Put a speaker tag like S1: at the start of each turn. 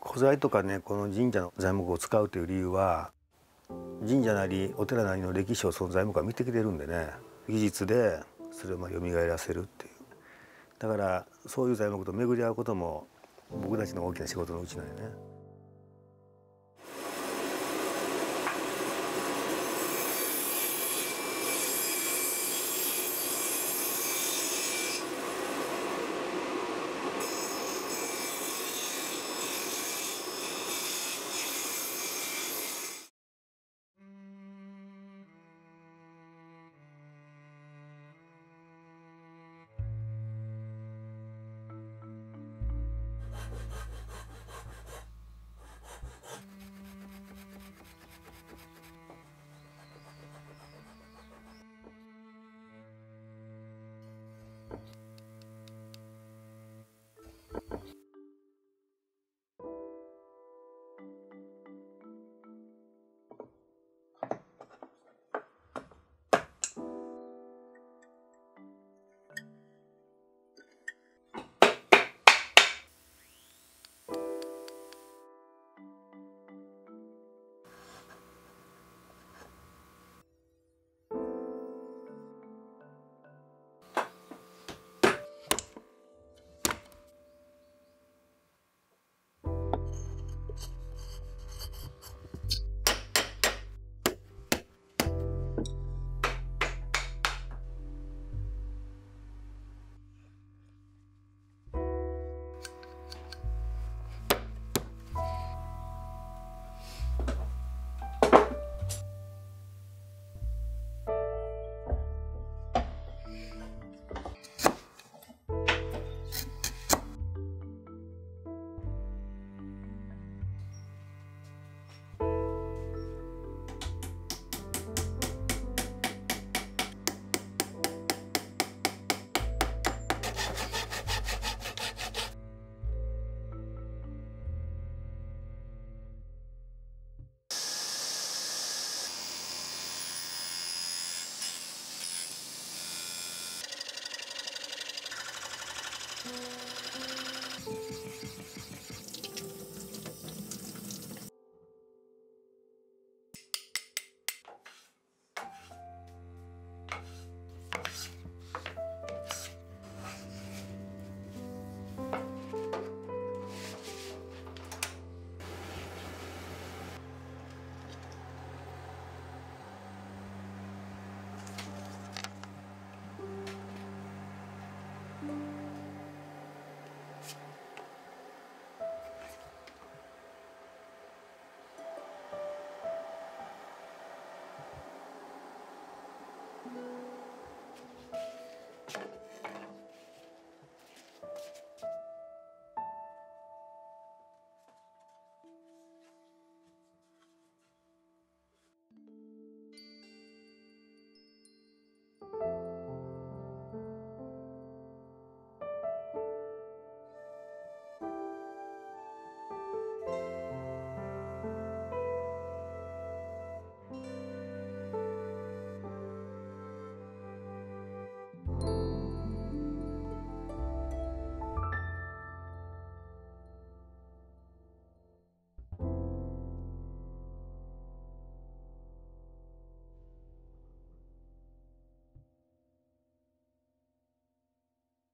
S1: 古材とかねこの神社の材木を使うという理由は神社なりお寺なりの歴史をその材木は見てきてるんでね技術でそれをまあ蘇らせるっていう。だからそういう材木と巡り合うことも僕たちの大きな仕事のうちなんよね。